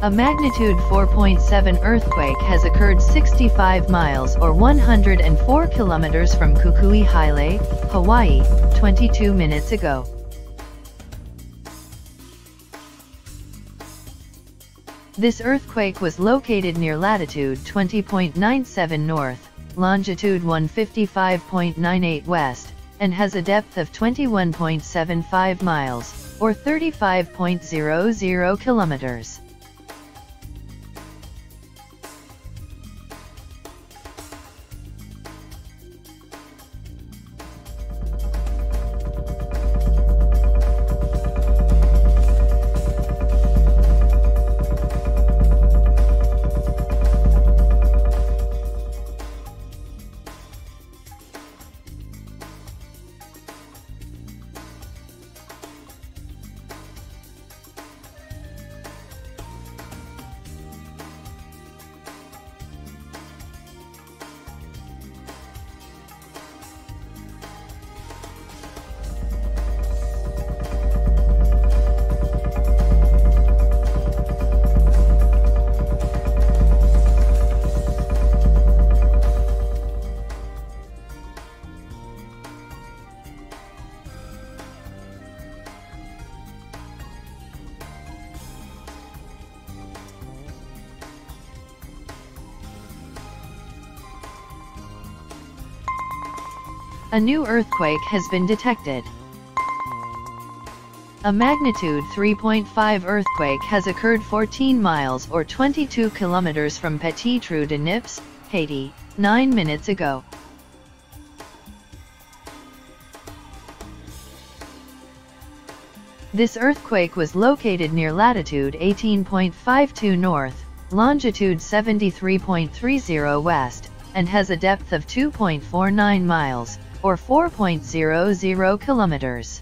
A magnitude 4.7 earthquake has occurred 65 miles or 104 kilometers from Kukui Kukuihaele, Hawaii, 22 minutes ago. This earthquake was located near latitude 20.97 north, longitude 155.98 west, and has a depth of 21.75 miles, or 35.00 kilometers. A new earthquake has been detected. A magnitude 3.5 earthquake has occurred 14 miles or 22 kilometers from Petit Trou de Nippes, Haiti, 9 minutes ago. This earthquake was located near latitude 18.52 north, longitude 73.30 west, and has a depth of 2.49 miles, or 4.00 kilometers.